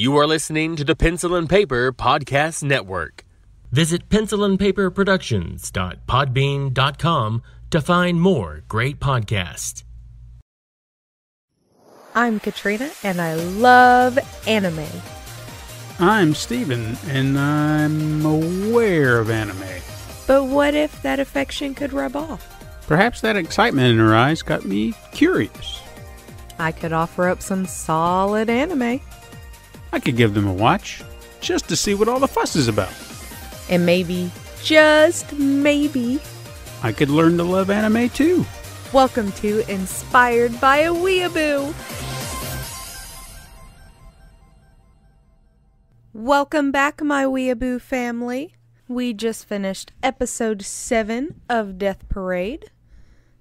You are listening to the Pencil and Paper Podcast Network. Visit pencilandpaperproductions.podbean.com to find more great podcasts. I'm Katrina and I love anime. I'm Stephen, and I'm aware of anime. But what if that affection could rub off? Perhaps that excitement in her eyes got me curious. I could offer up some solid anime. I could give them a watch, just to see what all the fuss is about. And maybe, just maybe, I could learn to love anime too. welcome to Inspired by a Weeaboo. Welcome back, my Weeaboo family. We just finished episode 7 of Death Parade.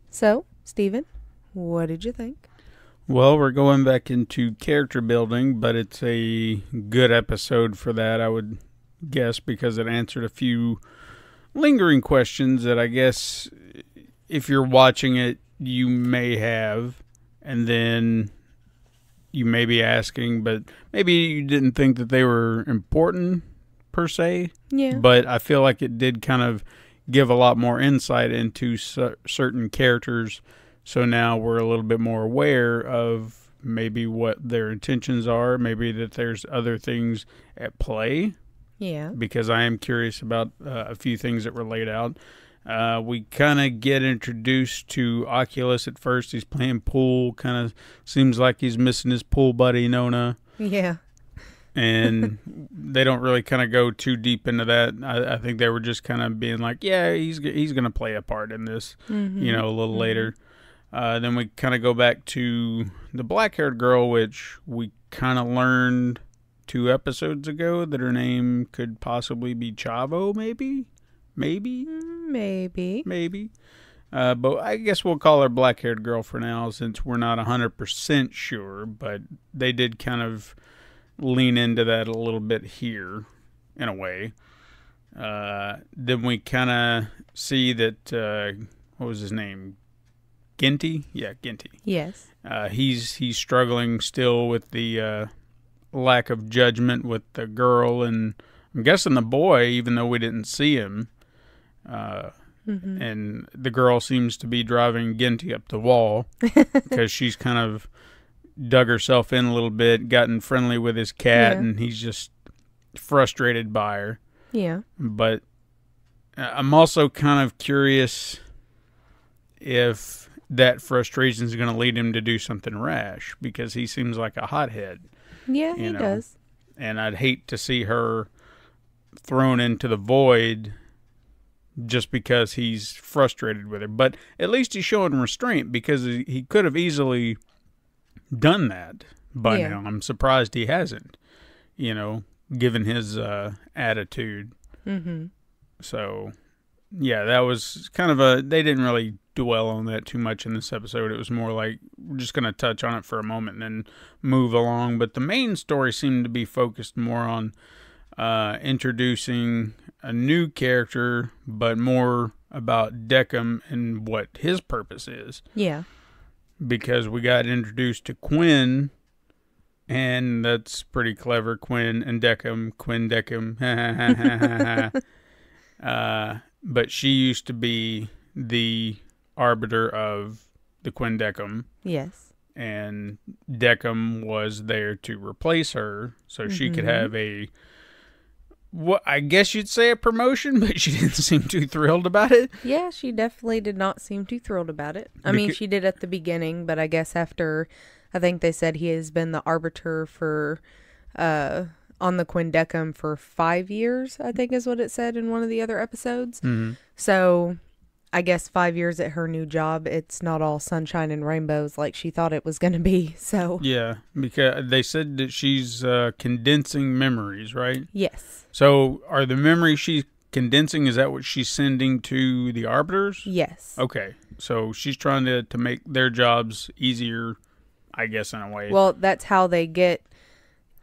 So, Stephen, what did you think? Well, we're going back into character building, but it's a good episode for that, I would guess, because it answered a few lingering questions that I guess if you're watching it, you may have. And then you may be asking, but maybe you didn't think that they were important per se. Yeah. But I feel like it did kind of give a lot more insight into cer- certain characters. So now we're a little bit more aware of maybe what their intentions are, maybe that there's other things at play Yeah. because I am curious about uh, a few things that were laid out. Uh, we kind of get introduced to Oculus at first. He's playing pool. Kind of seems like he's missing his pool buddy Nona, Yeah. and they don't really kind of go too deep into that. I, I think they were just kind of being like, "Yeah, he's he's going to play a part in this," you know, a little later. Uh, then we kind of go back to the black-haired girl, which we kind of learned two episodes ago that her name could possibly be Chavo, maybe, maybe, Maybe. maybe. Uh, but I guess we'll call her black-haired girl for now, since we're not hundred percent sure. But they did kind of lean into that a little bit here, in a way. Uh, then we kind of see that uh, what was his name, Ginti? Yeah, Ginti. Yes. Uh, he's he's struggling still with the uh, lack of judgment with the girl, and I'm guessing the boy, even though we didn't see him. Uh, And the girl seems to be driving Ginti up the wall because she's kind of dug herself in a little bit, gotten friendly with his cat, Yeah. and he's just frustrated by her Yeah. but uh, I'm also kind of curious if that frustration is going to lead him to do something rash because he seems like a hothead, Yeah, he know. does. and I'd hate to see her thrown into the void just because he's frustrated with her. But at least he's showing restraint because he could have easily done that by Yeah. now. I'm surprised he hasn't, you know, given his uh, attitude. Mm-hmm. So, yeah, that was kind of a. They didn't really dwell on that too much in this episode. It was more like we're just going to touch on it for a moment and then move along. But the main story seemed to be focused more on uh, introducing a new character, but more about Decim and what his purpose is. Yeah. Because we got introduced to Quin. And that's pretty clever. Quin and Decim, Quinn Deckham. uh, but she used to be the arbiter of the quindecim. Yes. and Decim was there to replace her so she could Mhm. have a what I guess you'd say a promotion, but she didn't seem too thrilled about it. Yeah, she definitely did not seem too thrilled about it. I mean, she did at the beginning, but I guess after, I think they said he has been the arbiter for, uh, on the Quindecim for five years. I think is what it said in one of the other episodes. Mm-hmm. So, I guess five years at her new job, it's not all sunshine and rainbows like she thought it was going to be. So, Yeah, because they said that she's uh, condensing memories, right? yes, So are the memories she's condensing? Is that what she's sending to the arbiters? yes, Okay, so she's trying to to make their jobs easier, I guess in a way. Well, that's how they get,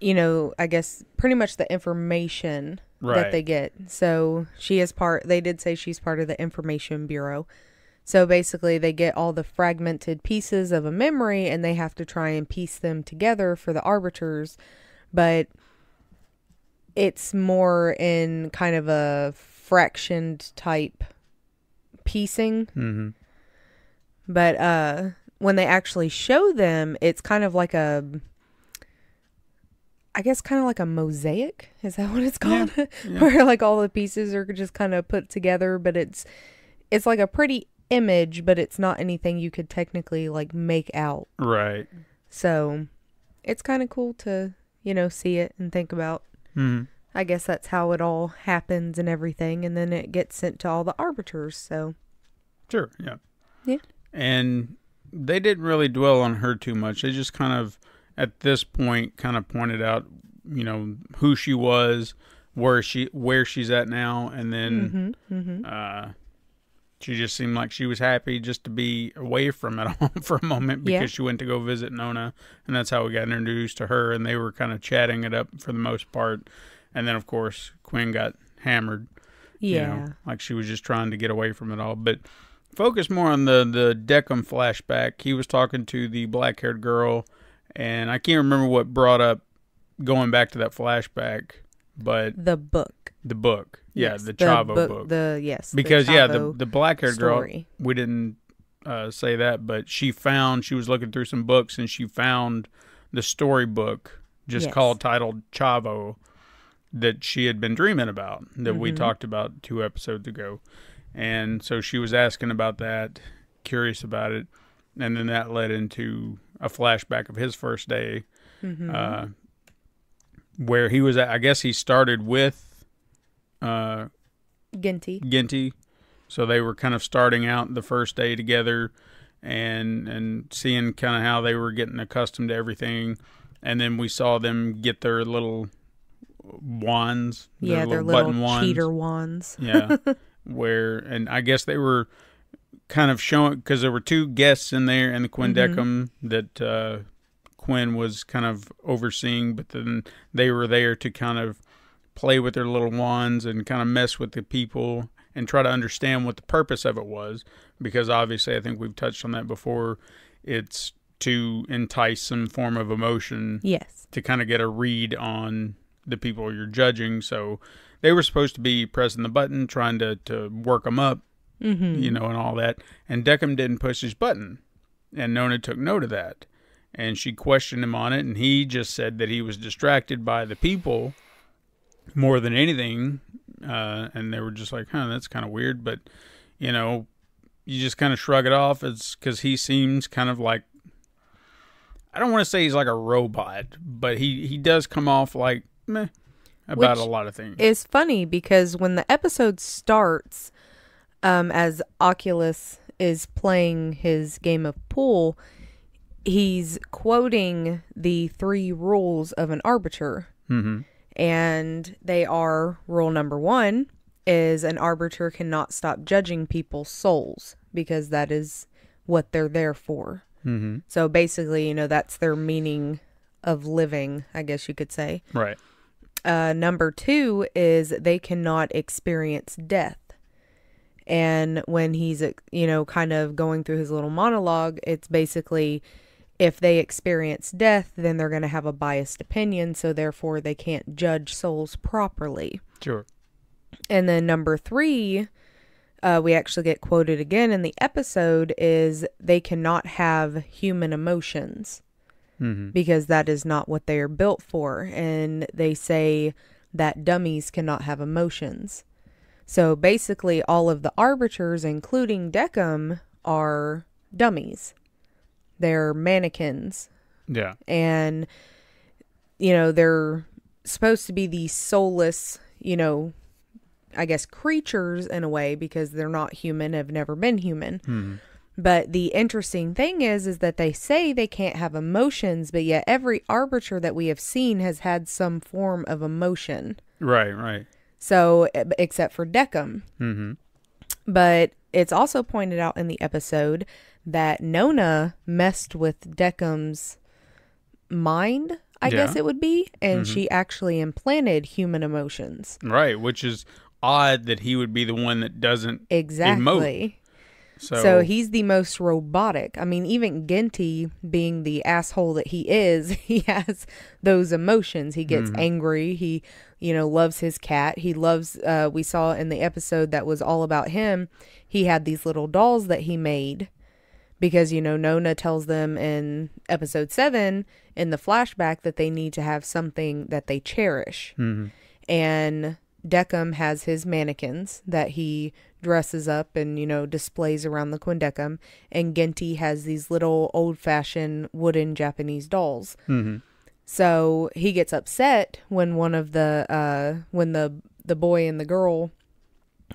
you know, I guess pretty much the information Right. that they get. So she is part, they did say she's part of the information bureau. So basically, they get all the fragmented pieces of a memory and they have to try and piece them together for the arbiters. But it's more in kind of a fractioned type piecing. Mm-hmm. But uh when they actually show them, it's kind of like a I guess kind of like a mosaic. Is that what it's called? yeah. Where like all the pieces are just kind of put together, but it's it's like a pretty image, but it's not anything you could technically like make out. Right. So it's kind of cool to, you know, see it and think about. Mm-hmm. I guess that's how it all happens and everything, and then it gets sent to all the arbiters. So Sure. Yeah. Yeah. And they didn't really dwell on her too much. They just kind of, at this point, kind of pointed out, you know, who she was, where she where she's at now, and then hmm hmm uh, she just seemed like she was happy just to be away from it all for a moment because Yeah. she went to go visit Nona, and that's how we got introduced to her. And they were kind of chatting it up for the most part, and then of course Quin got hammered. you yeah, know, like she was just trying to get away from it all. But focus more on the the Decim flashback. He was talking to the black haired girl, and I can't remember what brought up going back to that flashback, but the book. the book, yeah, Yes, the Chavo book, book. The yes, the because yeah, the the black haired girl, we didn't uh, say that, but she found she was looking through some books and she found the storybook just Yes. called titled Chavo that she had been dreaming about that we Mhm. talked about two episodes ago. And so she was asking about that, curious about it, and then that led into a flashback of his first day Mhm. uh, where he was at, I guess he started with uh, Ginti. Ginti. So they were kind of starting out the first day together and and seeing kind of how they were getting accustomed to everything. And then we saw them get their little wands. Yeah, their little button wands. cheater wands. Yeah. where, and I guess they were kind of showing, because there were two guests in there in the Quinn Mhm. That uh, Quin was kind of overseeing, but then they were there to kind of play with their little wands and kind of mess with the people and try to understand what the purpose of it was. Because obviously, I think we've touched on that before. It's to entice some form of emotion Yes. to kind of get a read on the people you're judging. So they were supposed to be pressing the button, trying to, to work them up, Mm-hmm. you know, and all that. And Decim didn't push his button. And Nona took note of that. And she questioned him on it. And he just said that he was distracted by the people more than anything. Uh, and they were just like, huh, that's kind of weird. But, you know, you just kind of shrug it off. It's because he seems kind of like I don't want to say he's like a robot, but he he does come off like meh about Which a lot of things. It's funny because when the episode starts, um, as Oculus is playing his game of pool, he's quoting the three rules of an arbiter. hmm and they are rule number one is an arbiter cannot stop judging people's souls because that is what they're there for. hmm So basically, you know, that's their meaning of living, I guess you could say. Right. Uh, number two is they cannot experience death. And when he's, uh, you know, kind of going through his little monologue, it's basically if they experience death, then they're going to have a biased opinion. So therefore, they can't judge souls properly. Sure. And then number three, uh, we actually get quoted again in the episode is they cannot have human emotions hmm because that is not what they are built for. And they say that dummies cannot have emotions. So basically, all of the arbiters, including Decim, are dummies. They're mannequins. Yeah. And, you know, they're supposed to be these soulless, you know, I guess creatures in a way because they're not human, have never been human. hmm But the interesting thing is, is that they say they can't have emotions, but yet every arbiter that we have seen has had some form of emotion. Right. Right. So, except for Decim. hmm But it's also pointed out in the episode that Nona messed with Decim's mind, I guess it would be, and Mhm. she actually implanted human emotions. Right. Which is odd that he would be the one that doesn't. Exactly. So, So he's the most robotic. I mean, even Ginti, being the asshole that he is, he has those emotions. He gets angry. He, you know, loves his cat. He loves, uh, we saw in the episode that was all about him, he had these little dolls that he made because, you know, Nona tells them in episode seven in the flashback that they need to have something that they cherish. And Decim has his mannequins that he dresses up and, you know, displays around the Quindecim. And Ginti has these little old fashioned wooden Japanese dolls. So he gets upset when one of the, uh, when the, the boy and the girl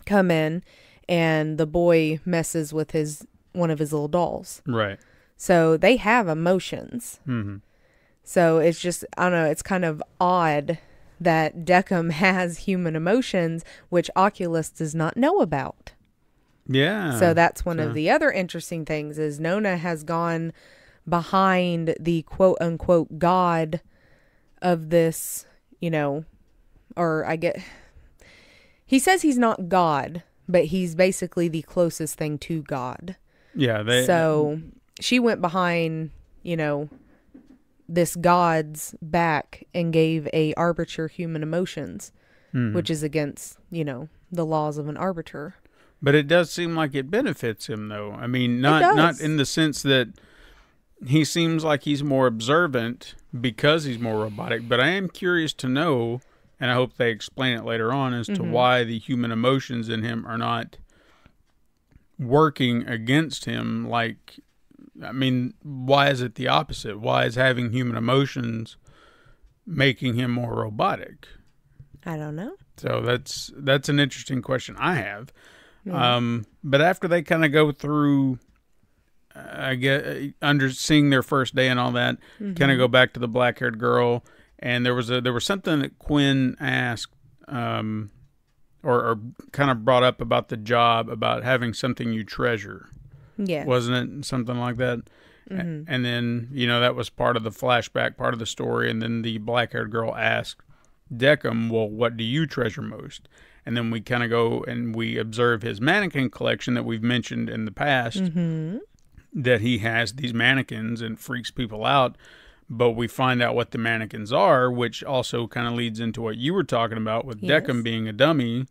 come in and the boy messes with his, one of his little dolls. right. So they have emotions. So it's just, I don't know, it's kind of odd that Decim has human emotions, which Oculus does not know about. Yeah. so that's one so- of the other interesting things is Nona has gone behind the quote unquote god of this, you know, or I get he says he's not God, but he's basically the closest thing to God Yeah. They, so she went behind, you know, this god's back and gave a arbiter human emotions, Hmm. which is against, you know, the laws of an arbiter. But it does seem like it benefits him, though. I mean, not not in the sense that he seems like he's more observant because he's more robotic. But I am curious to know, and I hope they explain it later on, as to why the human emotions in him are not working against him. Like, I mean, why is it the opposite? Why is having human emotions making him more robotic? I don't know. So that's that's an interesting question I have. Um, but after they kind of go through, I get under seeing their first day and all that, kind of mm-hmm. go back to the black haired girl, and there was a there was something that Quin asked, um, or, or kind of brought up about the job about having something you treasure, Yeah. wasn't it? Something like that. A- mm-hmm. And then you know that was part of the flashback, part of the story, and then the black haired girl asked Decim, "Well, what do you treasure most?" And then we kind of go and we observe his mannequin collection that we've mentioned in the past. Mm-hmm. That he has these mannequins and freaks people out, but we find out what the mannequins are, which also kind of leads into what you were talking about with Yes. Decim being a dummy.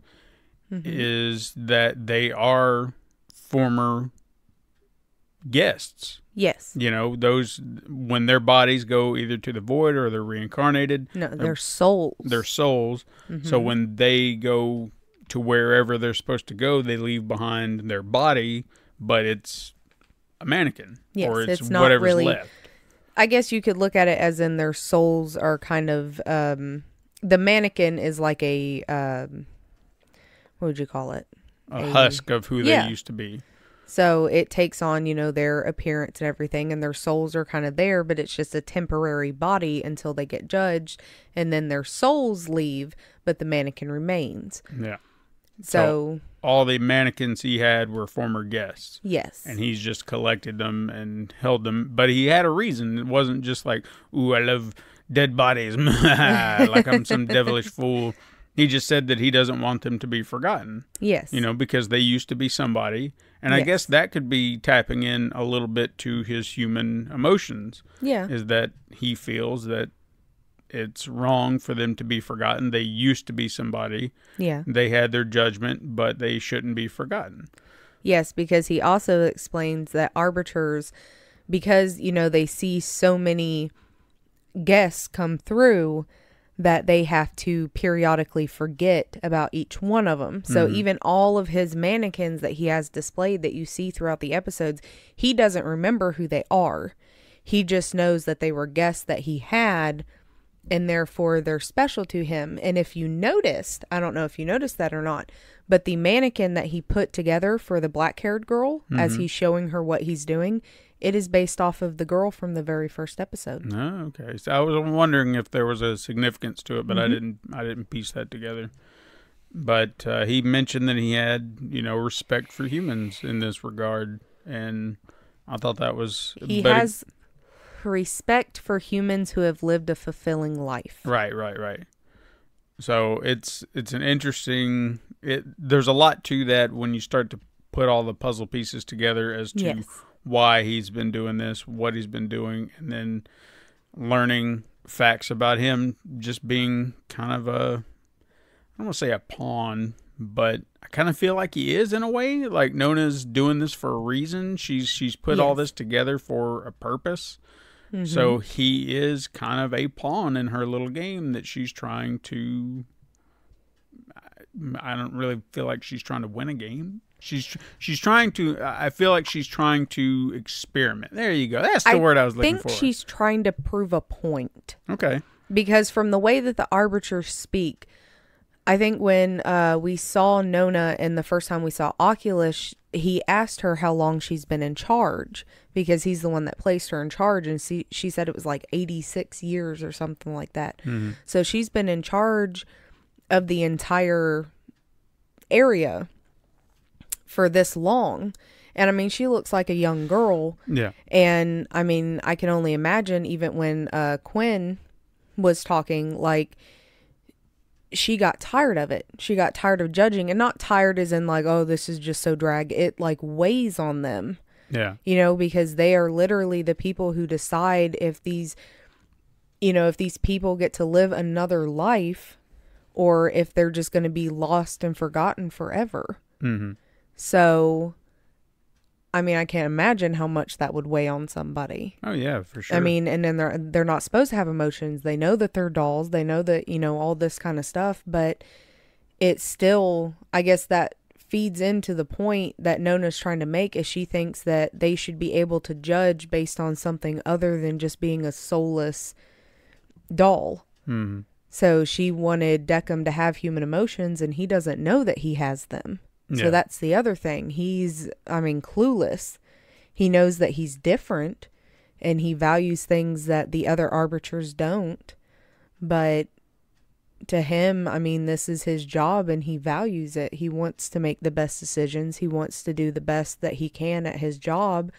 Mm-hmm. Is that they are former guests? yes. You know, those when their bodies go either to the void or they're reincarnated, No, um, they're souls. their souls. So mm-hmm. when they go to wherever they're supposed to go, they leave behind their body, but it's a mannequin Yes, or it's, it's not whatever's really- left. I guess you could look at it as in their souls are kind of um the mannequin is like a um what would you call it? A a- husk of who yeah. they used to be. So it takes on, you know, their appearance and everything, and their souls are kind of there, but it's just a temporary body until they get judged, and then their souls leave, but the mannequin remains. Yeah. So, All the mannequins he had were former guests. yes. and he's just collected them and held them. But he had a reason. It wasn't just like, "Ooh, I love dead bodies," like I'm some devilish fool. He just said that he doesn't want them to be forgotten, yes. you know, because they used to be somebody. And I guess that could be tapping in a little bit to his human emotions. Yeah. Is that he feels that it's wrong for them to be forgotten. They used to be somebody. Yeah. They had their judgment, but they shouldn't be forgotten. Yes, because he also explains that arbiters, because, you know, they see so many guests come through, that they have to periodically forget about each one of them. So mm-hmm. even all of his mannequins that he has displayed that you see throughout the episodes, he doesn't remember who they are. He just knows that they were guests that he had and therefore they're special to him. And if you noticed, I don't know if you noticed that or not, but the mannequin that he put together for the black haired girl as he's showing her what he's doing, it is based off of the girl from the very first episode. Oh, okay. So I was wondering if there was a significance to it, but I didn't. I didn't piece that together. But uh, he mentioned that he had, you know, respect for humans in this regard, and I thought that was. He has respect for humans who have lived a fulfilling life. right, right, right. So it's it's an interesting. It there's a lot to that when you start to put all the puzzle pieces together as to Yes. why he's been doing this, what he's been doing, and then learning facts about him just being kind of a I don't want to say a pawn, but I kind of feel like he is in a way. Like Nona's doing this for a reason. She's she's put all this together for a purpose. Mm-hmm. So he is kind of a pawn in her little game that she's trying to. I don't really feel like she's trying to win a game. She's she's trying to. I feel like she's trying to experiment. There you go. That's the I word I was looking for. I think she's trying to prove a point. okay. because from the way that the arbiters speak i think when uh, we saw nona and the first time we saw oculus he asked her how long she's been in charge because he's the one that placed her in charge. And she, she said it was like 86 years or something like that. So she's been in charge of the entire area for this long. And i mean she looks like a young girl. Yeah. and I mean, I can only imagine even when uh, Quin was talking, like, she got tired of it. She got tired of judging, and not tired as in, like, oh, this is just so drag. It, like, weighs on them, Yeah. you know, because they are literally the people who decide if these, you know, if these people get to live another life or if they're just going to be lost and forgotten forever. Mm-hmm. So, I mean, I can't imagine how much that would weigh on somebody. Oh yeah, for sure. I mean, and then they're they're not supposed to have emotions. They know that they're dolls. They know that you know all this kind of stuff, but it's still, I guess that feeds into the point that Nona's trying to make is she thinks that they should be able to judge based on something other than just being a soulless doll. Mhm. So she wanted Decim to have human emotions, and he doesn't know that he has them. Yeah. So that's the other thing. He's, I mean, clueless. He knows that he's different and he values things that the other arbiters don't. But to him, I mean, this is his job and he values it. He wants to make the best decisions, he wants to do the best that he can at his job.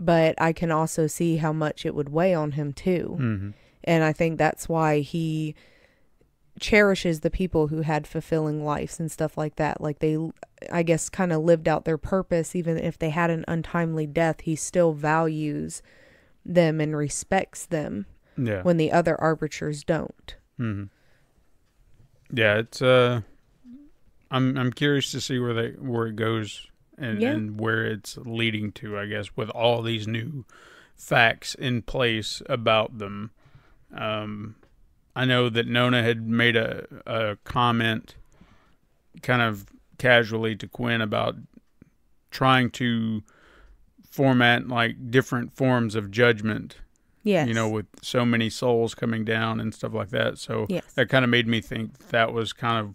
But I can also see how much it would weigh on him, too. Mhm. And I think that's why he cherishes the people who had fulfilling lives and stuff like that. Like they, I guess, kind of lived out their purpose. Even if they had an untimely death, he still values them and respects them Yeah. when the other arbiters don't. hmm Yeah, it's uh, I'm I'm curious to see where they where it goes and Yeah. and where it's leading to. I guess with all these new facts in place about them. Um, I know that Nona had made a a comment, kind of casually to Quin about trying to format like different forms of judgment Yes. you know, with so many souls coming down and stuff like that. So Yes. that kind of made me think that was kind of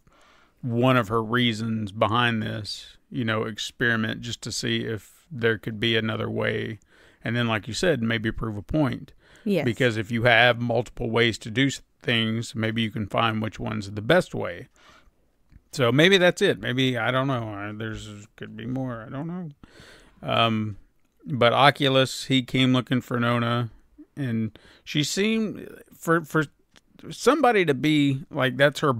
one of her reasons behind this, you know, experiment just to see if there could be another way. And then, like you said, maybe prove a point. yes. Because if you have multiple ways to do things, maybe you can find which one's the best way. So maybe that's it. Maybe I don't know. There's could be more. I don't know. Um, but Oculus, he came looking for Nona, and she seemed for for somebody to be like that's her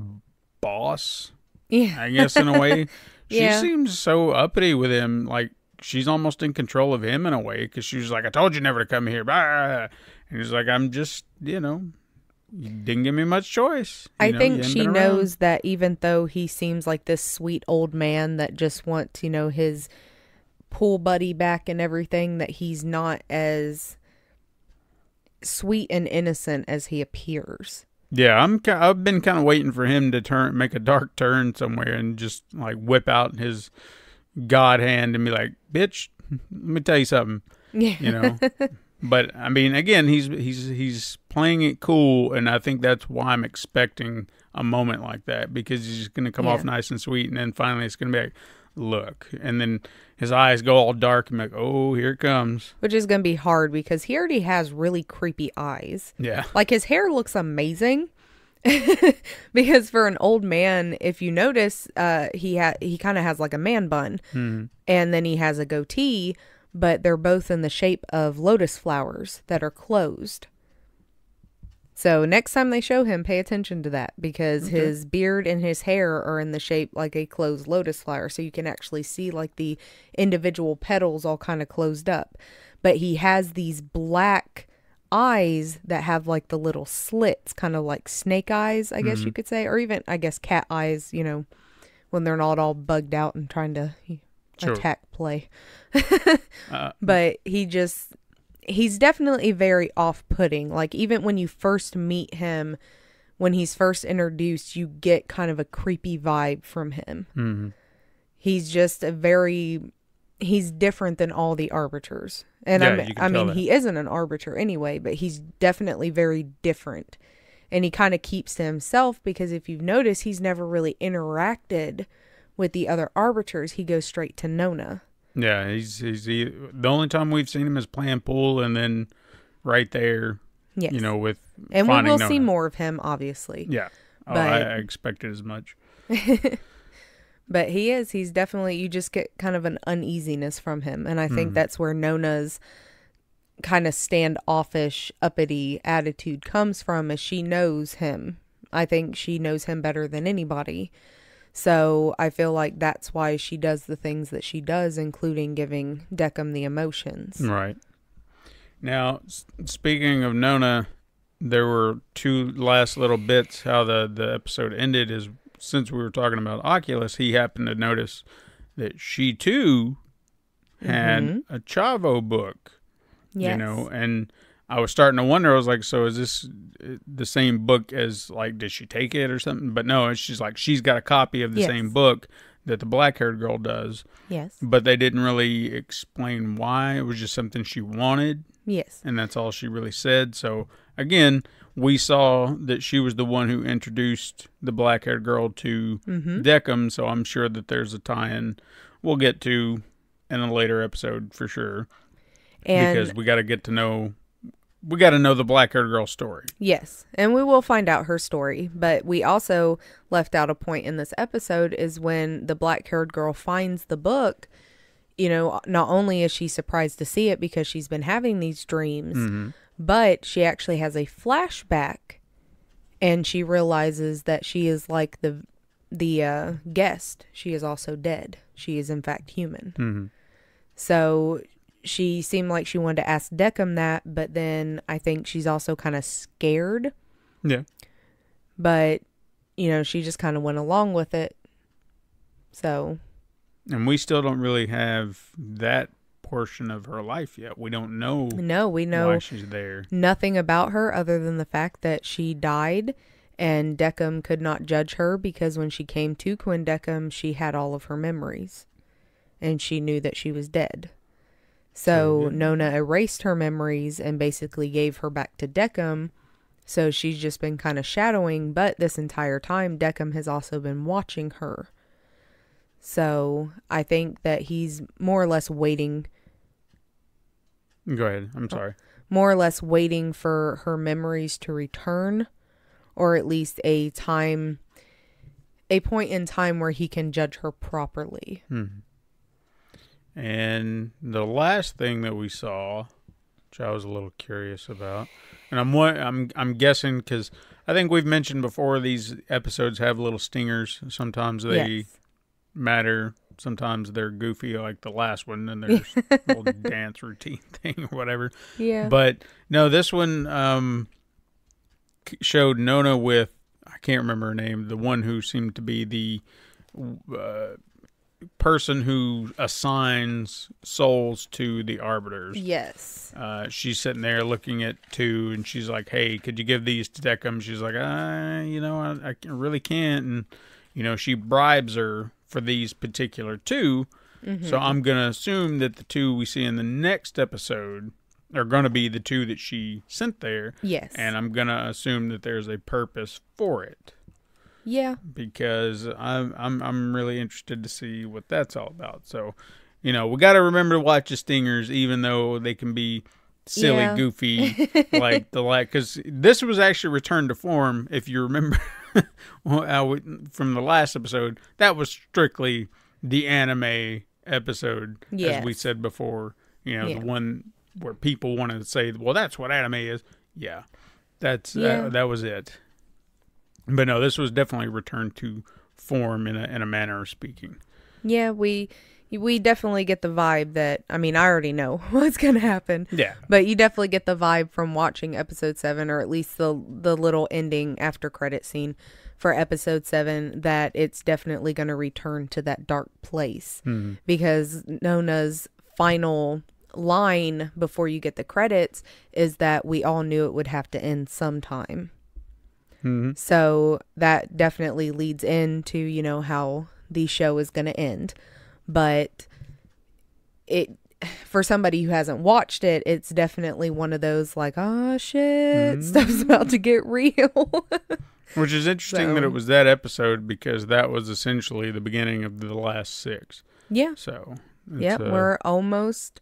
boss. yeah. I guess in a way, she Yeah. seems so uppity with him. Like she's almost in control of him in a way because she was like, "I told you never to come here." Blah. And he's like, "I'm just, you know, you didn't give me much choice." You I know, think she knows that even though he seems like this sweet old man that just wants, you know, his pool buddy back and everything, that he's not as sweet and innocent as he appears. Yeah, I'm. I've been kind of waiting for him to turn, make a dark turn somewhere, and just like whip out his god hand and be like, "Bitch, let me tell you something." Yeah. you know. but I mean, again, he's he's he's playing it cool, and I think that's why I'm expecting a moment like that because he's going to come off nice and sweet, and then finally it's going to be like, look, and then his eyes go all dark and like, oh, here it comes. Which is going to be hard because he already has really creepy eyes. Yeah, Like his hair looks amazing. because for an old man, if you notice, uh, he ha- he kind of has like a man bun, Hmm. and then he has a goatee, but they're both in the shape of lotus flowers that are closed. So next time they show him, pay attention to that because his beard and his hair are in the shape like a closed lotus flower. So you can actually see like the individual petals all kind of closed up. But he has these black eyes that have like the little slits, kind of like snake eyes, I guess mm-hmm. you could say, or even I guess cat eyes, you know, when they're not all bugged out and trying to Sure. attack play. Uh, but he just he's definitely very off-putting like even when you first meet him when he's first introduced you get kind of a creepy vibe from him mhm. he's just a very he's different than all the arbiters and Yeah, I'm, you can i mean that. he isn't an arbiter anyway but he's definitely very different and he kind of keeps to himself because if you've noticed he's never really interacted with the other arbiters he goes straight to nona Yeah, he's he's he, the only time we've seen him is playing pool, and then right there, yes you know, with and we will Nona. see more of him obviously Yeah, oh, But- I, I expected as much. But he is. He's definitely, you just get kind of an uneasiness from him. And I think Mhm. that's where Nona's kind of standoffish, uppity attitude comes from, as she knows him. I think she knows him better than anybody. So I feel like that's why she does the things that she does, including giving Decim the emotions. Right. Now, speaking of Nona, there were two last little bits how the, the episode ended is since we were talking about Oculus, he happened to notice that she too had Mhm. a Chavo book, Yes. you know, and I was starting to wonder, I was like, so is this uh, the same book as, like, did she take it or something? But no, it's just like she's got a copy of the Yes. same book that the black haired girl does, Yes. but they didn't really explain why. It was just something she wanted Yes. and that's all she really said. So again, we saw that she was the one who introduced the black-haired girl to Mm-hmm. Decim. So I'm sure that there's a tie-in we'll get to in a later episode for sure And because we got to get to know we got to know the black-haired girl story. Yes, and we will find out her story. But we also left out a point in this episode is when the black haired girl finds the book. You know, not only is she surprised to see it because she's been having these dreams, Mm-hmm. but she actually has a flashback, and she realizes that she is like the the uh, guest. She is also dead. She is in fact human. Mm-hmm. So she seemed like she wanted to ask Decim that, but then I think she's also kind of scared. Yeah. But, you know, she just kind of went along with it. So, And we still don't really have that portion of her life yet. We don't know no, we know why she's there. nothing about her other than the fact that she died and Decim could not judge her because when she came to Quindecim, she had all of her memories and she knew that she was dead. So yeah. Nona erased her memories and basically gave her back to Decim. So she's just been kind of shadowing, but this entire time, Decim has also been watching her. So I think that he's more or less waiting Go ahead. I'm sorry. more or less waiting for her memories to return or at least a time a point in time where he can judge her properly. Hmm. And the last thing that we saw, which I was a little curious about, and I'm I'm I'm guessing because I think we've mentioned before these episodes have little stingers. Sometimes they yes. matter. Sometimes they're goofy, like the last one, and there's a little dance routine thing or whatever. Yeah. But no, this one um, showed Nona with I can't remember her name, the one who seemed to be the uh, person who assigns souls to the arbiters. yes. Uh, she's sitting there looking at two, and she's like, "Hey, could you give these to Decim?" She's like, "Uh, you know, I, I really can't." And you know, she bribes her for these particular 2 Mm-hmm. So I'm gonna assume that the two we see in the next episode are gonna be the two that she sent there, Yes. and I'm gonna assume that there's a purpose for it yeah. because I'm I'm I'm really interested to see what that's all about. So, you know, we got to remember to watch the stingers, even though they can be silly, Yeah. goofy, like the like. Because this was actually returned to form, if you remember, would- from the last episode. That was strictly the anime episode, as we said before. You know, Yeah. the one where people wanted to say, "Well, that's what anime is." Yeah. That's Yeah. uh, that was it. But no, this was definitely returned to form in a in a manner of speaking. Yeah, we we definitely get the vibe that I mean, I already know what's going to happen. Yeah. But you definitely get the vibe from watching episode 7 or at least the the little ending after credit scene for episode 7 that it's definitely going to return to that dark place Mhm. because Nona's final line before you get the credits is that we all knew it would have to end sometime. Mhm. So that definitely leads into, you know, how the show is going to end. But it for somebody who hasn't watched it, it's definitely one of those like, oh shit, stuff's about to get real. Which is interesting that it was that episode because that was essentially the beginning of the last six. yeah. So Yep, uh, we're almost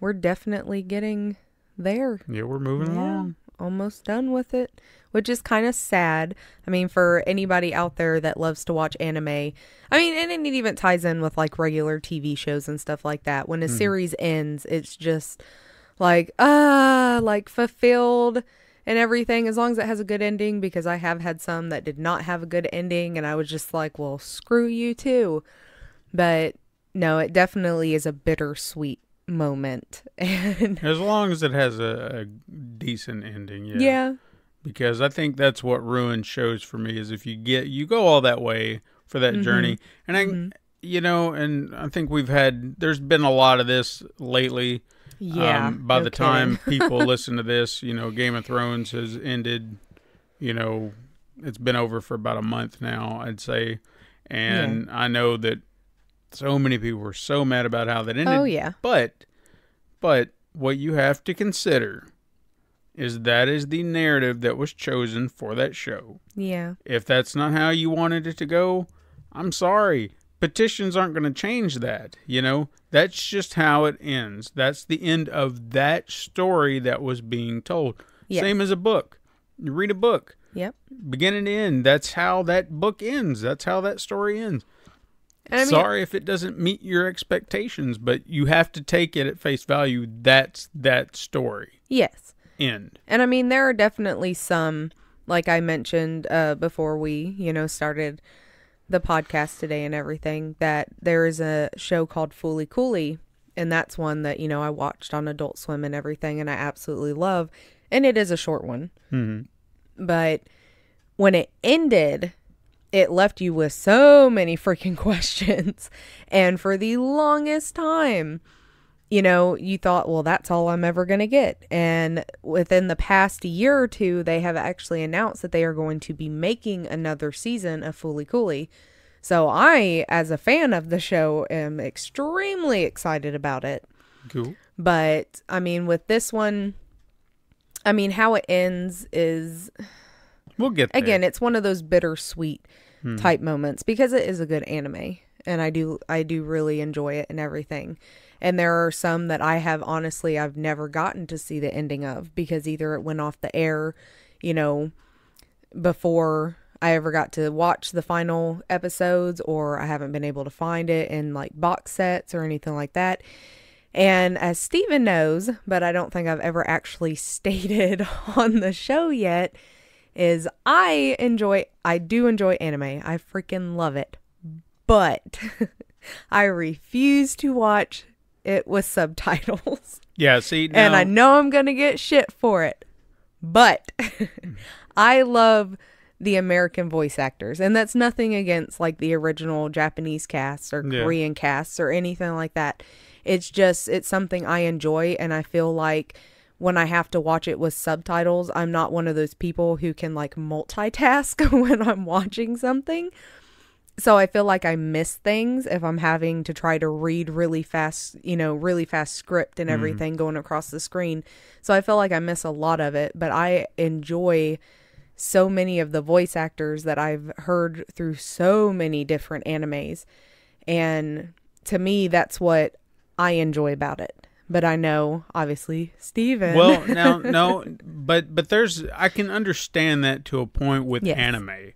we're definitely getting there. yeah we're moving Yeah. along. Almost done with it, which is kind of sad. I mean, for anybody out there that loves to watch anime, I mean, and it even ties in with like regular TV shows and stuff like that. When a series ends, it's just like, ah, like fulfilled and everything, as long as it has a good ending, because I have had some that did not have a good ending, and I was just like, well, screw you too. But no, it definitely is a bittersweet moment. And As long as it has a, a decent ending, yeah. yeah, Because I think that's what ruins shows for me is if you get you go all that way for that Mm-hmm. journey, and I, you know, and I think we've had there's been a lot of this lately. yeah. Um, by no the kidding. time people listen to this, you know, Game of Thrones has ended. You know, it's been over for about a month now, I'd say, and I know that so many people were so mad about how that ended. Oh yeah. But, but what you have to consider is that is the narrative that was chosen for that show. Yeah. If that's not how you wanted it to go, I'm sorry. Petitions aren't going to change that. You know, that's just how it ends. That's the end of that story that was being told. Yes. Same as a book. You read a book, Yep. beginning to end. That's how that book ends. That's how that story ends. And I mean, Sorry if it doesn't meet your expectations, but you have to take it at face value. That's that story. yes. End. And I mean, there are definitely some, like I mentioned uh, before we, you know, started the podcast today and everything, that there is a show called Fooly Cooley. And that's one that, you know, I watched on Adult Swim and everything, and I absolutely love. And it is a short one. Mm-hmm. But when it ended, it left you with so many freaking questions. And for the longest time, you know, you thought, well, that's all I'm ever going to get. And within the past year or two, they have actually announced that they are going to be making another season of Fooly Cooley. So I, as a fan of the show, am extremely excited about it. Cool. But I mean, with this one, I mean, how it ends is We'll get there. again it's one of those bittersweet hmm. type moments because it is a good anime and i do i do really enjoy it and everything. And there are some that i have honestly i've never gotten to see the ending of because either it went off the air you know before i ever got to watch the final episodes or i haven't been able to find it in like box sets or anything like that. And as Stephen knows, but I don't think I've ever actually stated on the show yet, is I enjoy I do enjoy anime. I freaking love it. But I refuse to watch it with subtitles. yeah. See, and I know I'm going to get shit for it. But I love the American voice actors. And that's nothing against like the original Japanese casts or Yeah. Korean casts or anything like that. It's just it's something I enjoy and I feel like when I have to watch it with subtitles, I'm not one of those people who can like multitask when I'm watching something. So I feel like I miss things if I'm having to try to read really fast, you know, really fast script and mm-hmm. everything going across the screen. So I feel like I miss a lot of it, but I enjoy so many of the voice actors that I've heard through so many different animes. And to me, that's what I enjoy about it. But I know, obviously, Stephen. well, now no, but but there's I can understand that to a point with Yes. anime,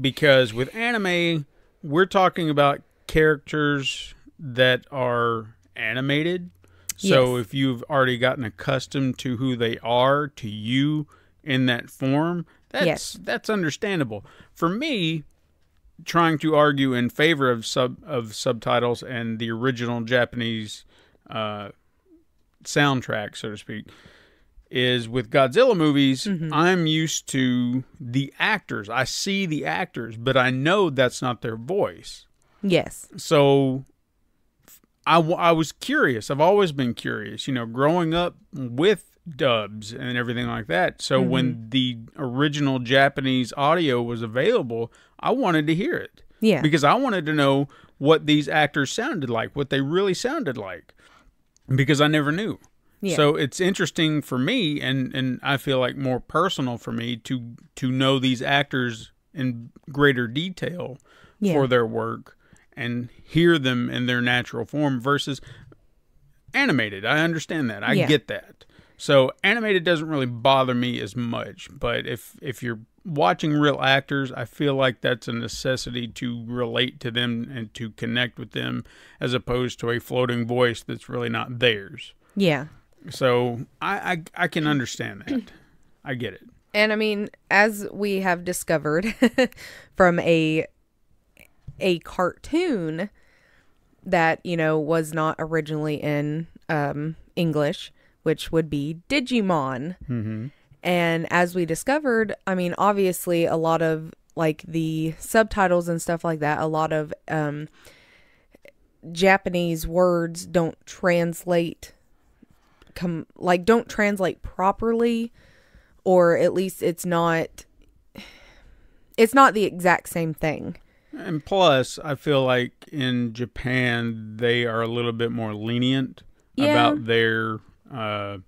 because with anime we're talking about characters that are animated. So Yes. if you've already gotten accustomed to who they are to you in that form, that's Yes. that's understandable. For me, trying to argue in favor of sub of subtitles and the original Japanese uh, soundtrack, so to speak, is with Godzilla movies. Mm-hmm. I'm used to the actors. I see the actors, but I know that's not their voice. Yes. So I, w- I was curious. I've always been curious, you know, growing up with dubs and everything like that. So mm-hmm. when the original Japanese audio was available, I wanted to hear it Yeah. because I wanted to know what these actors sounded like, what they really sounded like, because I never knew. Yeah. So it's interesting for me, and and I feel like more personal for me to to know these actors in greater detail Yeah. for their work and hear them in their natural form versus animated. I understand that. I Yeah. get that. So animated doesn't really bother me as much, but if if you're watching real actors, I feel like that's a necessity to relate to them and to connect with them as opposed to a floating voice that's really not theirs. yeah. So I I, I can understand that. I get it. And I mean, as we have discovered from a a cartoon that, you know, was not originally in um English, which would be Digimon. Mm-hmm. And as we discovered, I mean, obviously a lot of like the subtitles and stuff like that, a lot of um Japanese words don't translate com- like don't translate properly or at least it's not it's not the exact same thing. And plus, I feel like in Japan they are a little bit more lenient Yeah. about their uh,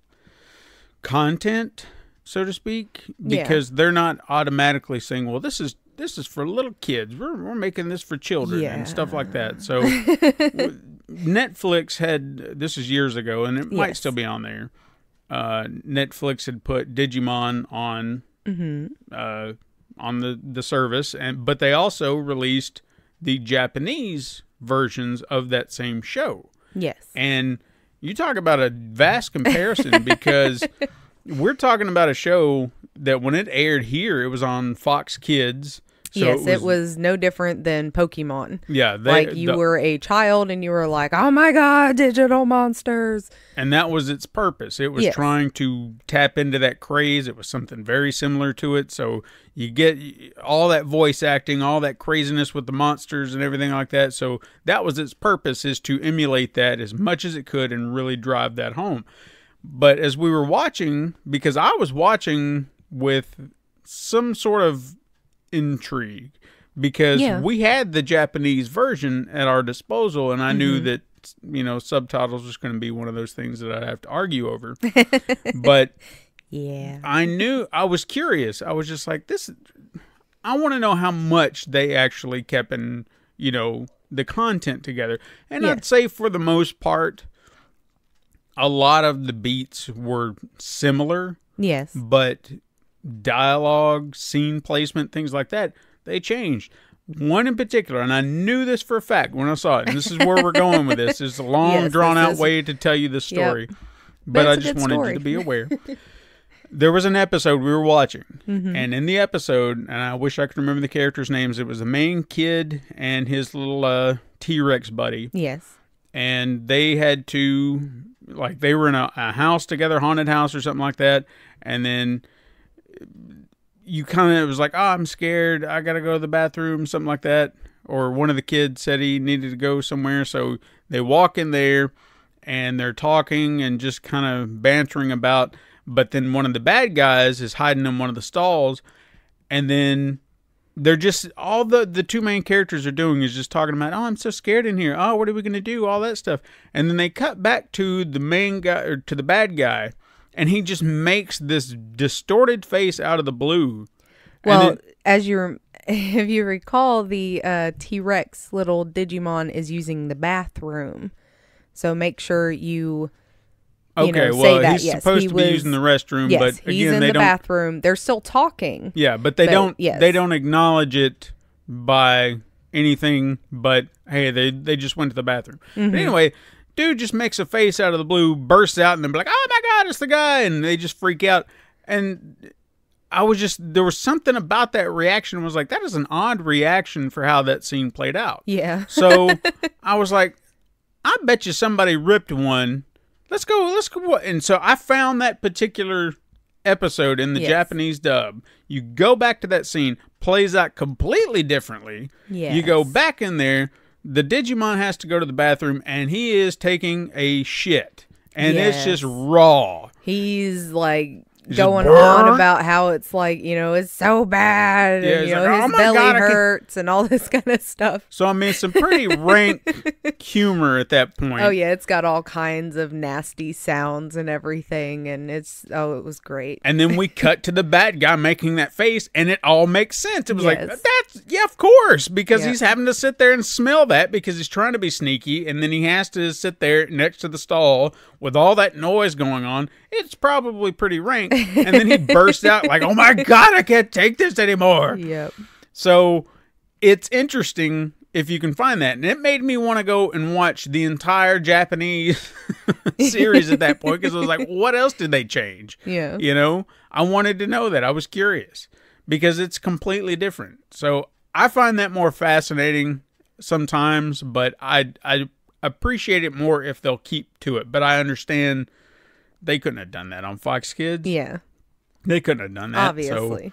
content, so to speak, Yeah. because they're not automatically saying, "Well, this is this is for little kids. We're we're making this for children and stuff like that." So Netflix had this is years ago, and it might still be on there. Uh, Netflix had put Digimon on uh, on the the service, and but they also released the Japanese versions of that same show. Yes. And you talk about a vast comparison because we're talking about a show that when it aired here, it was on Fox Kids. So yes, it was, no different than Pokemon. yeah, they, like you the- were a child and you were like, "Oh my god, digital monsters." and that was its purpose. It was Yes. trying to tap into that craze. It was something very similar to it. So you get all that voice acting, all that craziness with the monsters and everything like that. So that was its purpose is to emulate that as much as it could and really drive that home. But as we were watching, because I was watching with some sort of intrigue because Yeah. we had the Japanese version at our disposal, and I knew mm-hmm. that you know subtitles was going to be one of those things that I'd have to argue over. but Yeah. I knew I was curious. I was just like, this. I want to know how much they actually kept in you know the content together, and I'd say for the most part, a lot of the beats were similar Yes. but dialogue, scene placement, things like that, they changed. One in particular, and I knew this for a fact when I saw it, and this is where we're going with this. It's a long, Yes, drawn out is- way to tell you the story. But, But I just wanted story. you to be aware. there was an episode we were watching, Mm-hmm. and in the episode, and I wish I could remember the characters' names, it was the main kid and his little uh, T Rex buddy Yes. and they had to like they were in a, a house together haunted house or something like that and then you kind of it was like oh i'm scared. I gotta go to the bathroom something like that. Or one of the kids said he needed to go somewhere so they walk in there and they're talking and just kind of bantering about but then one of the bad guys is hiding in one of the stalls and then they're just all the the two main characters are doing is just talking about oh i'm so scared in here. Oh what are we going to do? All that stuff. And then they cut back to the main guy or to the bad guy and he just makes this distorted face out of the blue. Well, then- as you if you recall, the uh, T Rex little Digimon is using the bathroom, so make sure you. You okay know, say well that, he's yes, supposed he to be using the restroom Yes, but he's again in they the don't bathroom. They're still talking. yeah but they But, don't yes. they don't acknowledge it by anything but hey they they just went to the bathroom Mm-hmm. but anyway dude just makes a face out of the blue bursts out and they're like oh my god it's the guy and they just freak out and I was just there was something about that reaction was like that is an odd reaction for how that scene played out. Yeah. So I was like, I bet you somebody ripped one. Let's go. Let's go. And so I found that particular episode in the Yes. Japanese dub. You go back to that scene, plays out completely differently. You go back in there. The Digimon has to go to the bathroom, and he is taking a shit, and it's just raw. He's like Going on about how it's like, you know, it's so bad Yeah, and you know, like, "Oh his my belly God, I can-" hurts and all this kind of stuff. So I mean, some pretty rank humor at that point. Oh yeah, it's got all kinds of nasty sounds and everything and it's oh it was great. And then we cut to the bad guy making that face, and it all makes sense. It was like, that's, yeah, of course, because Yeah. he's having to sit there and smell that because he's trying to be sneaky, and then he has to sit there next to the stall with all that noise going on. It's probably pretty rank. And then he bursts out, like, oh my God, I can't take this anymore. Yep. So it's interesting if you can find that. And it made me want to go and watch the entire Japanese series at that point because I was like, what else did they change? Yeah. You know, I wanted to know that. I was curious because it's completely different. So I find that more fascinating sometimes, but I I appreciate it more if they'll keep to it. But I understand they couldn't have done that on Fox Kids. Yeah. They couldn't have done that. So Obviously.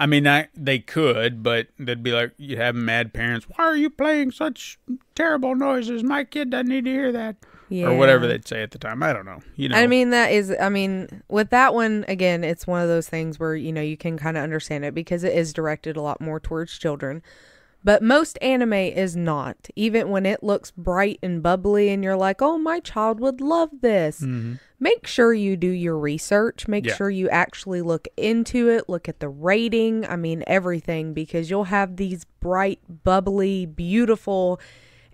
I mean, I, they could, but they'd be like, you'd have mad parents. Why are you playing such terrible noises? My kid doesn't need to hear that, Yeah. or whatever they'd say at the time. I don't know. You know, I mean, that is, I mean, with that one, again, it's one of those things where, you know, you can kind of understand it because it is directed a lot more towards children. But most anime is not. Even when it looks bright and bubbly and you're like, oh, my child would love this. Make sure you do your research. Make Mm-hmm. Yeah. sure you actually look into it, look at the rating. I mean, everything, because you'll have these bright, bubbly, beautiful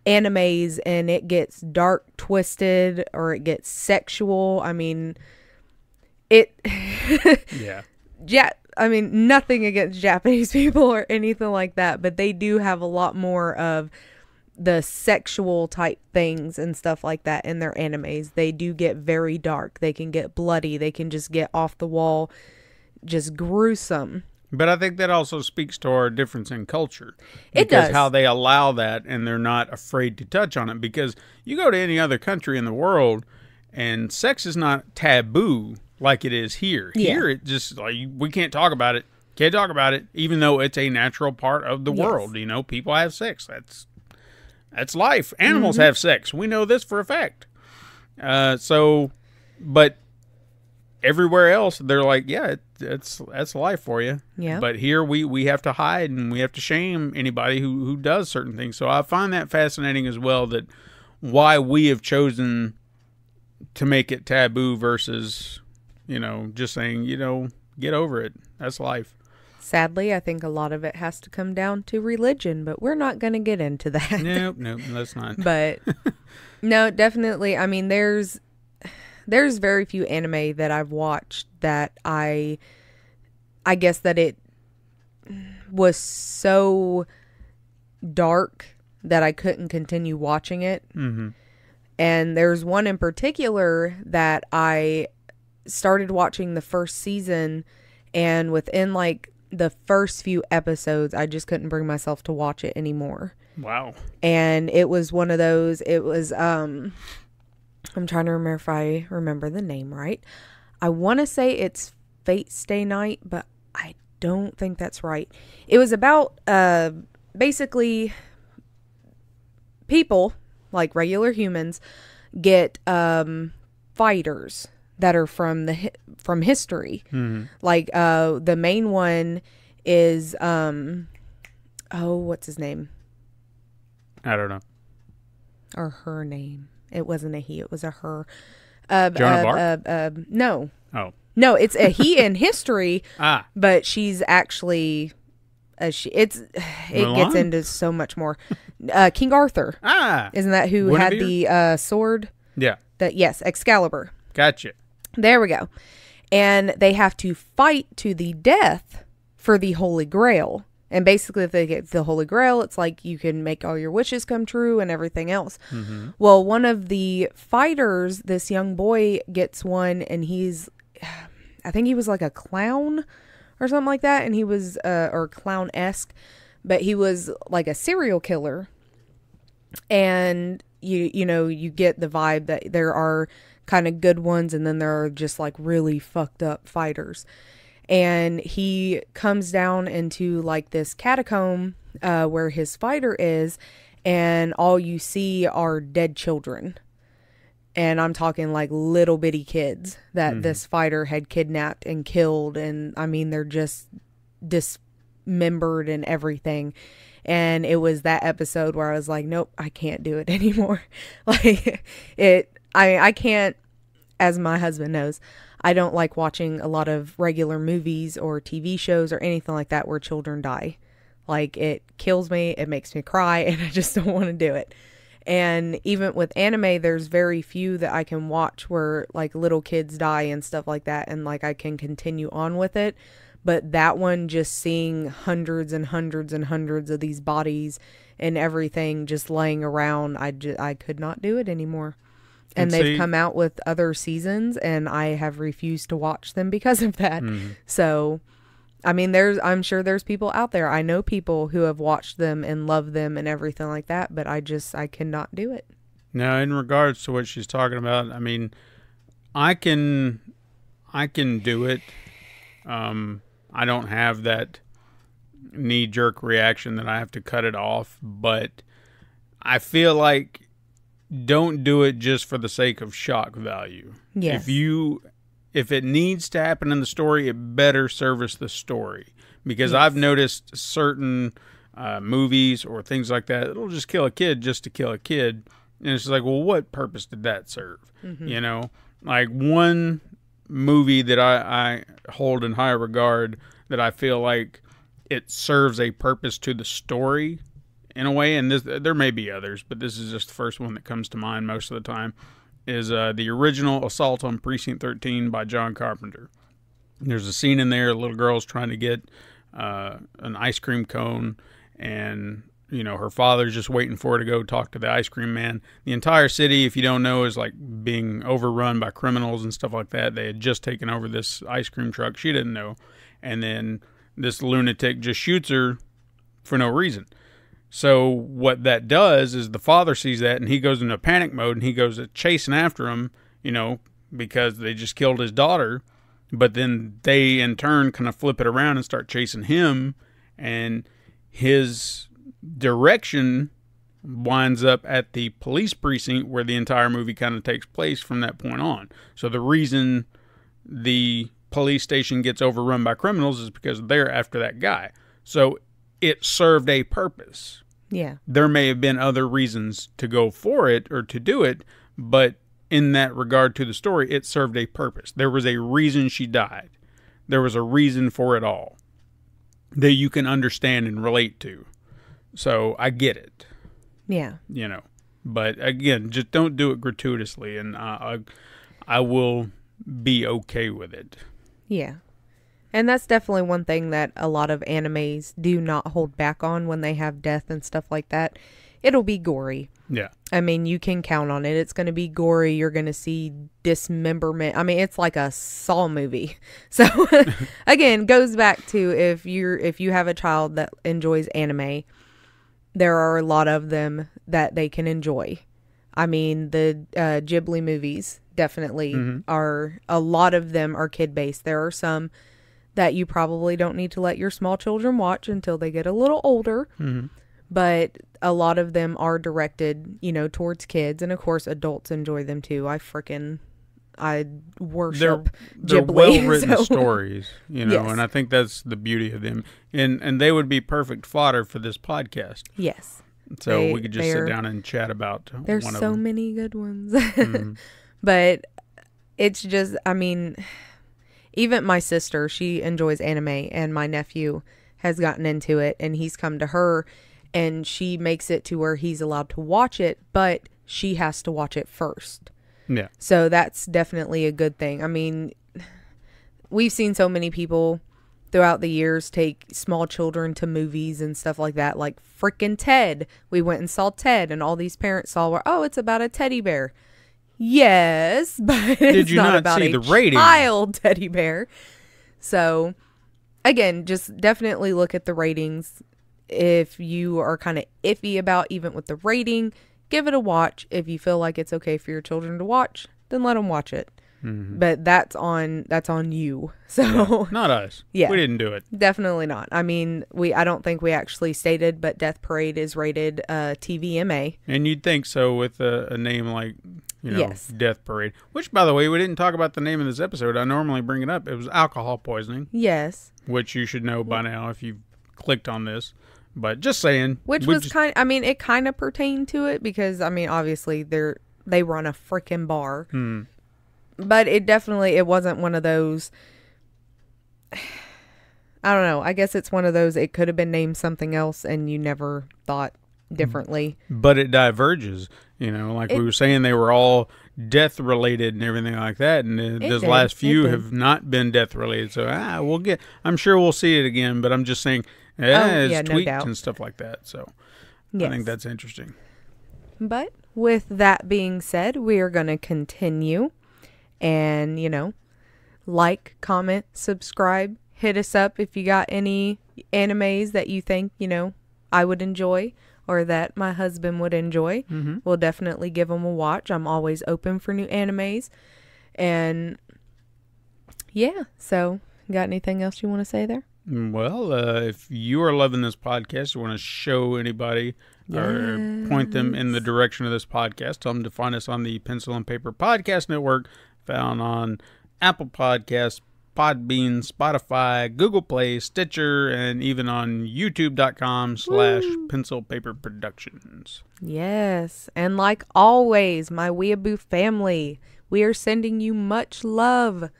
animes and it gets dark twisted or it gets sexual. I mean, it yeah, yeah, I mean, nothing against Japanese people or anything like that, but they do have a lot more of the sexual type things and stuff like that in their animes. They do get very dark. They can get bloody. They can just get off the wall, just gruesome. but I think that also speaks to our difference in culture. It because does. how they allow that and they're not afraid to touch on it. Because you go to any other country in the world, and sex is not taboo like it is here. Yeah. Here, it just like we can't talk about it. Can't talk about it, even though it's a natural part of the Yes. world. You know, people have sex. That's that's life. Animals Mm-hmm. have sex. We know this for a fact. Uh, so, but everywhere else, they're like, yeah, it, it's that's life for you. Yeah. But here we we have to hide and we have to shame anybody who who does certain things. So I find that fascinating as well. That why we have chosen to make it taboo versus you know just saying you know get over it. That's life. Sadly, I think a lot of it has to come down to religion, but we're not going to get into that. nope, nope. That's not. but no definitely i mean there's there's very few anime that i've watched that i i guess that it was so dark that i couldn't continue watching it Mm-hmm. and there's one in particular that i started watching the first season and within like the first few episodes i just couldn't bring myself to watch it anymore. Wow. and it was one of those it was um i'm trying to remember if i remember the name right. I want to say it's fate stay night but i don't think that's right. It was about uh basically people like regular humans get um fighters that are from the from history hmm like uh the main one is um oh what's his name I don't know. or her name. It wasn't a he, it was a her. Uh, Joan of uh, uh, uh, no, Oh. no, it's a he in history, Ah. but she's actually a she. It's it gets into so much more. Uh, King Arthur, Ah. isn't that who had the uh, sword? Yeah. That yes, Excalibur. Gotcha. There we go. And they have to fight to the death for the Holy Grail. And basically, if they get the Holy Grail, it's like you can make all your wishes come true and everything else. Well, one of the fighters, this young boy, gets one, and he's, I think he was like a clown or something like that, and he was uh, or clown esque, but he was like a serial killer. And you you know you get the vibe that there are kind of good ones, and then there are just like really fucked up fighters. And he comes down into like this catacomb uh, where his fighter is, and all you see are dead children and I'm talking like little bitty kids that this fighter had kidnapped and killed, and I mean they're just dismembered and everything. And it was that episode where I was like, nope, I can't do it anymore. like it, I I can't, as my husband knows, I don't like watching a lot of regular movies or TV shows or anything like that where children die. Like it kills me, it makes me cry, and I just don't want to do it. And even with anime, there's very few that I can watch where like little kids die and stuff like that, and like I can continue on with it. But that one, just seeing hundreds and hundreds and hundreds of these bodies and everything just laying around, I just, I could not do it anymore. And, And they've see- come out with other seasons, and I have refused to watch them because of that. So, I mean, there's I'm sure there's people out there. I know people who have watched them and love them and everything like that, but I just I cannot do it. Now, in regards to what she's talking about, I mean, I can, I can do it. Um, I don't have that knee jerk reaction that I have to cut it off, but I feel like don't do it just for the sake of shock value. Yes. If you, if it needs to happen in the story, it better service the story because I've noticed certain uh, movies or things like that. It'll just kill a kid just to kill a kid, and it's like, well, what purpose did that serve? You know, like one movie that I, I hold in high regard that I feel like it serves a purpose to the story in a way, and this there may be others, but this is just the first one that comes to mind most of the time. Is uh, the original Assault on Precinct 13 by John Carpenter. There's a scene in there, a little girl's trying to get uh, an ice cream cone, and you know her father's just waiting for her to go talk to the ice cream man. The entire city, if you don't know, is like being overrun by criminals and stuff like that. They had just taken over this ice cream truck. She didn't know, and then this lunatic just shoots her for no reason. So what that does is the father sees that and he goes into panic mode and he goes chasing after him, you know, because they just killed his daughter. But then they in turn kind of flip it around and start chasing him and his direction winds up at the police precinct where the entire movie kind of takes place from that point on. So the reason the police station gets overrun by criminals is because they're after that guy. So it served a purpose. Yeah. There may have been other reasons to go for it or to do it, but in that regard to the story, it served a purpose. There was a reason she died. There was a reason for it all that you can understand and relate to. So I get it Yeah. you know. But again, just don't do it gratuitously, and I, I, I will be okay with it. Yeah. And that's definitely one thing that a lot of animes do not hold back on when they have death and stuff like that. It'll be gory. Yeah, I mean, you can count on it. It's going to be gory. You're going to see dismemberment. I mean, it's like a Saw movie. So again, goes back to if you're if you have a child that enjoys anime, there are a lot of them that they can enjoy. I mean, the uh, Ghibli movies definitely are a lot of them are kid based. There are some that you probably don't need to let your small children watch until they get a little older. But a lot of them are directed, you know, towards kids, and of course, adults enjoy them too. I freaking, I they're worship they're Ghibli. well written so- stories, you know, Yes. and I think that's the beauty of them. And and they would be perfect fodder for this podcast. Yes, So They- we could just sit down and chat about there's one so of them. many good ones. Mm-hmm. but it's just, I mean, even my sister, she enjoys anime, and my nephew has gotten into it, and he's come to her, and she makes it to where he's allowed to watch it, but she has to watch it first. Yeah, So that's definitely a good thing. I mean, we've seen so many people throughout the years take small children to movies and stuff like that, like freaking Ted. We went and saw Ted, and all these parents saw were, oh, it's about a teddy bear. Yes, but it's you not, not about see a the rating? child teddy bear. So again, just definitely look at the ratings. If you are kind of iffy about even with the rating, give it a watch. If you feel like it's okay for your children to watch, then let them watch it. But that's on that's on you. So Not us. Yeah. We didn't do it. definitely not. I mean, we I don't think we actually stated, but Death Parade is rated uh, TVMA. And you'd think so with a, a name like, you know, Yes. Death Parade. Which, by the way, we didn't talk about the name of this episode. I normally bring it up. It was alcohol poisoning, Yes, which you should know by now if you've clicked on this. But just saying. which was kind. I mean, it kind of pertained to it because I mean, obviously they're they run a freaking bar, Hmm. But it definitely it wasn't one of those. I don't know. I guess it's one of those. It could have been named something else, and you never thought differently. but it diverges. You know, like we were saying, they were all death related and everything like that. And uh, this did. last few have not been death related. So ah, we'll get. I'm sure we'll see it again. But I'm just saying, eh, Oh, it's yeah, no tweaked doubt. and stuff like that. So Yes. I think that's interesting. But with that being said, we are going to continue and, you know, like, comment, subscribe, hit us up if you got any animes that you think, you know, I would enjoy or that my husband would enjoy. Mm-hmm. We'll definitely give them a watch. I'm always open for new animes. And yeah, so got anything else you want to say there? Well, uh, if you are loving this podcast, you want to show anybody or point them in the direction of this podcast, tell them to find us on the Pencil and Paper Podcast Network, found on Apple Podcasts, Podbean, Spotify, Google Play, Stitcher, and even on YouTube.com slash Pencil Paper Productions. Yes. And like always, my Weeaboo family, we are sending you much love.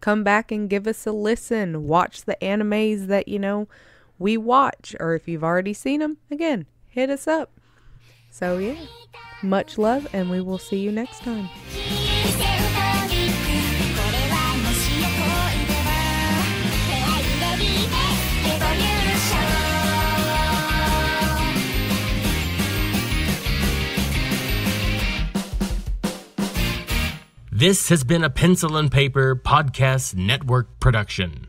Come back and give us a listen. Watch the animes that, you know, we watch. Or if you've already seen them, again, hit us up. So, yeah. Much love, and we will see you next time. This has been a Pencil and Paper Podcast Network production.